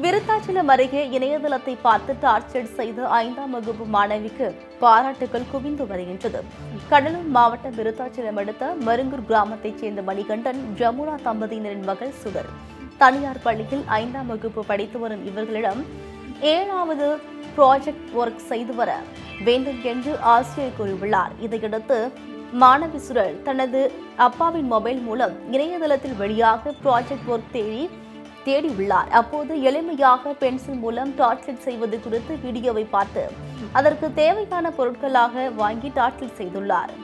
விருத்தாச்சலம் அருகே இணையதளத்தை பார்த்து டார்ச்சர் செய்த ஐந்தாம் வகுப்பு மாணவிக்கு பாராட்டுகள் குவிந்து வருகின்றது. கடலூர் மாவட்டம் விருத்தாச்சலம் அடுத்த மருங்கூர் கிராமத்தைச் சேர்ந்த மணிகண்டன் ஜமுனா தம்பதியினரின் மகள் சுடர் தனியார் பள்ளியில் ஐந்தாம் வகுப்பு படித்து வரும் இவர்களிடம் ஏழாவது ப்ராஜெக்ட் ஒர்க் செய்து வர வேண்டும் என்று ஆசிரியர் கூறியுள்ளார். இதையடுத்து மாணவி சுரல் தனது அப்பாவின் மொபைல் மூலம் இணையதளத்தில் வெளியாக ப்ராஜெக்ட் ஒர்க் தேடி தேடியுள்ளார். அப்போது எளிமையாக பென்சில் மூலம் டாட்லிட் செய்வது குறித்து வீடியோவை பார்த்து அதற்கு தேவையான பொருட்களாக வாங்கி டாட்லிட் செய்துள்ளார்.